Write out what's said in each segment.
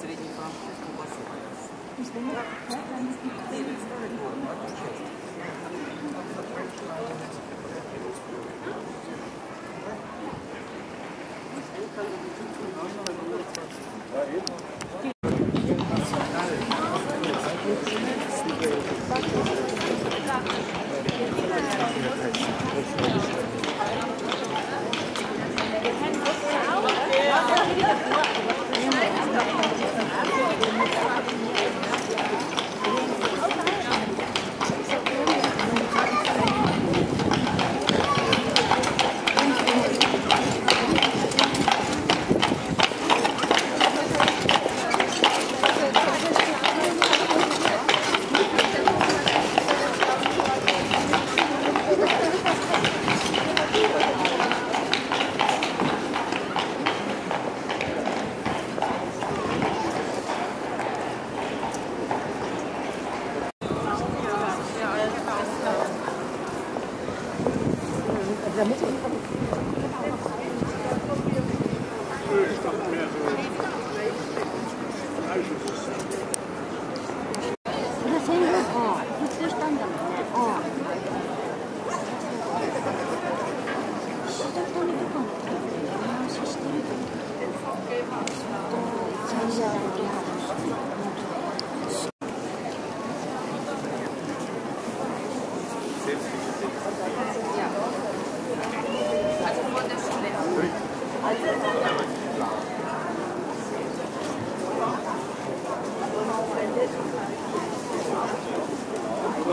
Средний француз Thank you. Yeah.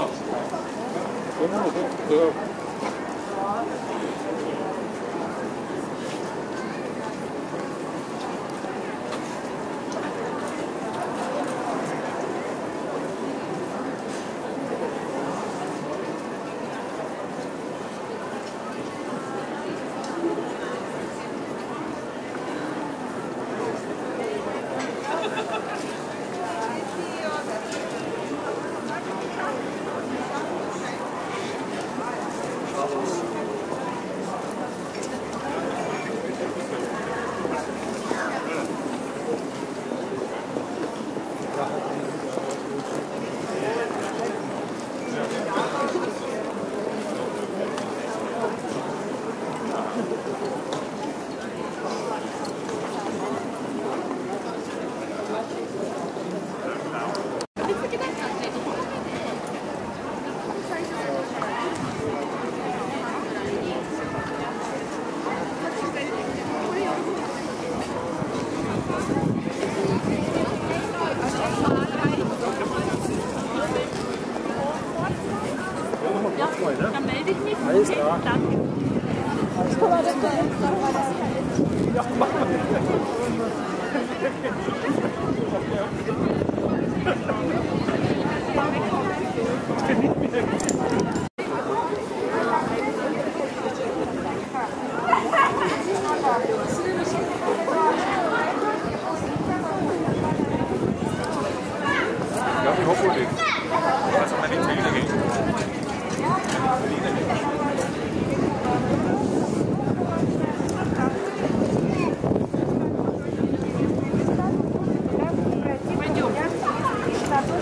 こん。なの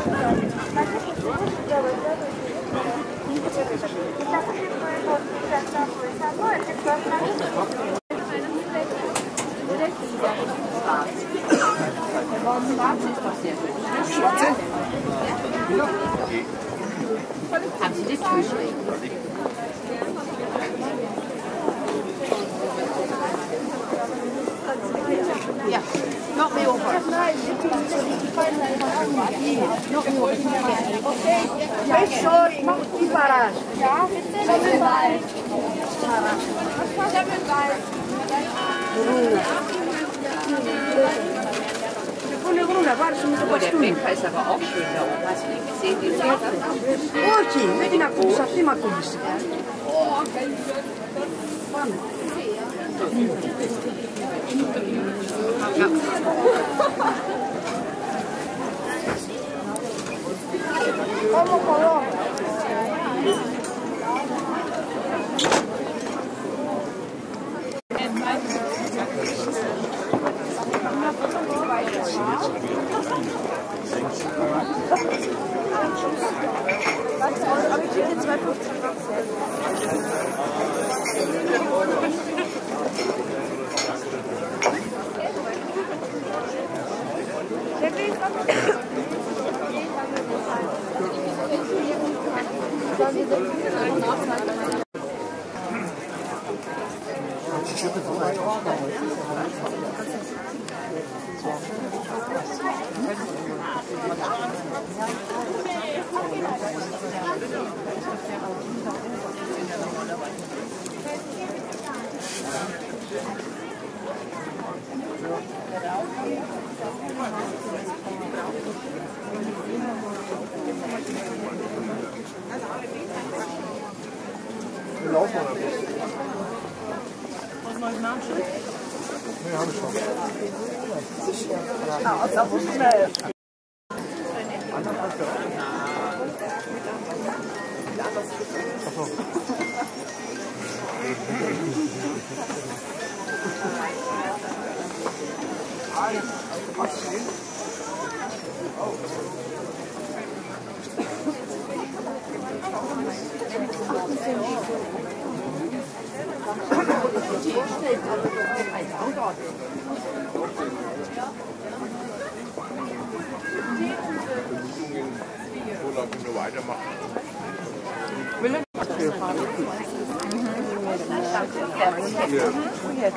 Продолжим. Πες sorry, τι παράς. Όχι, δεν την ακούσα, αυτή μ' ακούγησε. Πάμε. 太好了。赶紧走，然后拿回来。Oh. Urlaub nur weitermachen.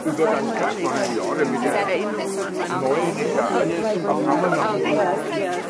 Über ganz knapp 20 Jahre mit der neuen Liga. Auch haben wir noch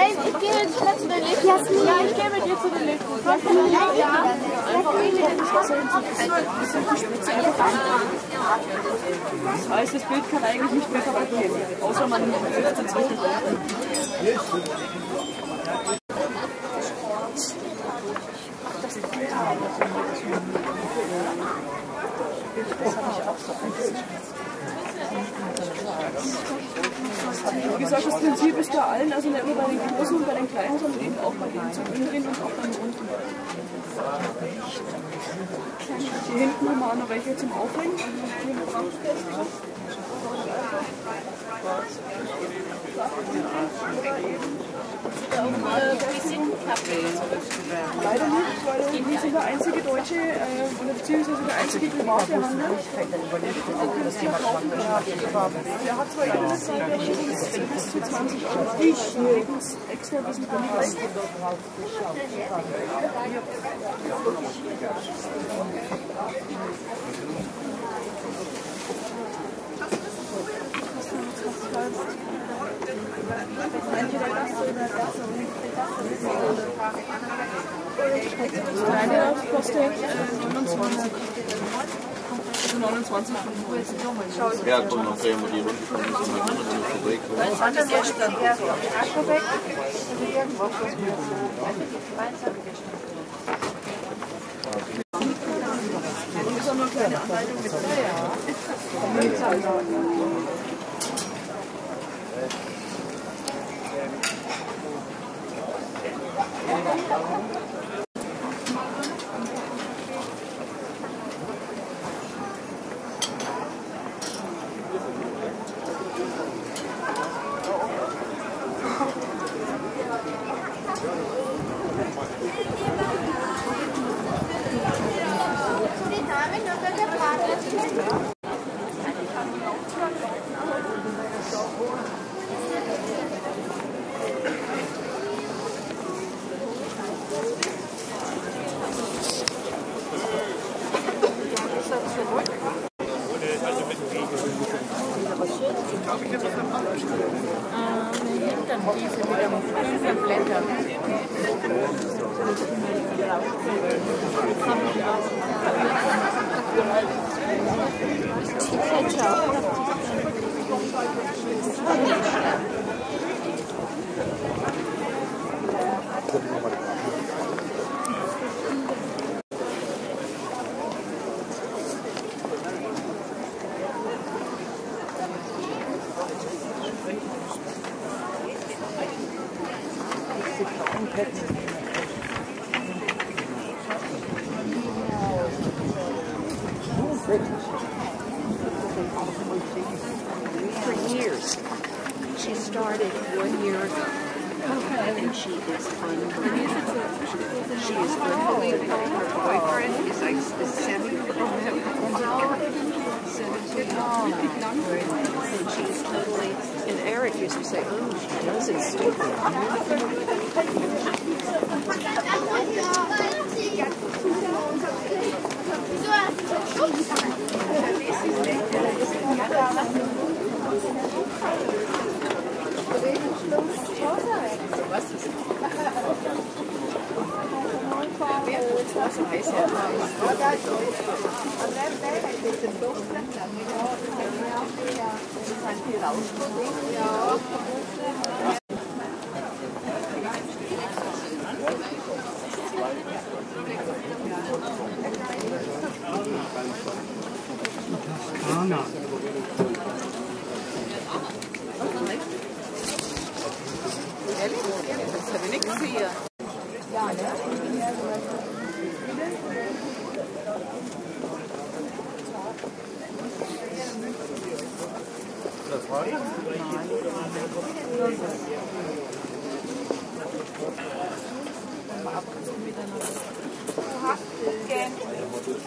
Hey, ich gehe jetzt schnell zu den Liften. Ja, ich gehe mit dir zu den Liften. Kommst du mit? Ja. Das heißt, das Bild kann eigentlich nicht mehr kaputt gehen, außer man sitzt dazwischen. Wie gesagt, das Prinzip ist bei allen, also nicht nur bei den Großen und bei den Kleinen, sondern eben auch bei den zum Inneren und auch beim Runden. Hier hinten haben wir auch noch welche zum Aufhängen. Leider nicht, weil wir sind der einzige deutsche äh, oder beziehungsweise der einzige private Handel. Der hat zwar die ist bis zu 20 Euro. Ich uns extra ein bisschen billiger. Kleine kostet äh, 29. Also 29 Ja, komm, dann drehen wir die Runde dann können wir vorbeikommen. Wann ist erst der Akku weg? Oder irgendwas, was wir ist auch nur eine kleine Anleitung mit. For Ja. She is unbelievable. She is unbelievable. Her boyfriend is like the seventh And she's totally, and Eric used to say, oh, she does it stupid. Das habe ich nicht gesehen.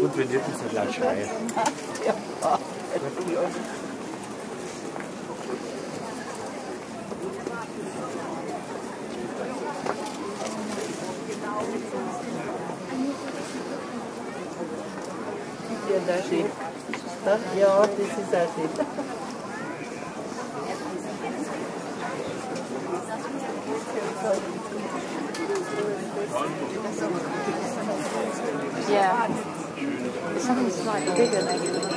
Und wenn nicht, muss er gleich schreien. and that's it. Huh? Yeah, this is that's it. yeah. Something slightly bigger maybe.